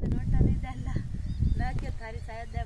NOTA नहीं डाला मैं क्या थारी शायद है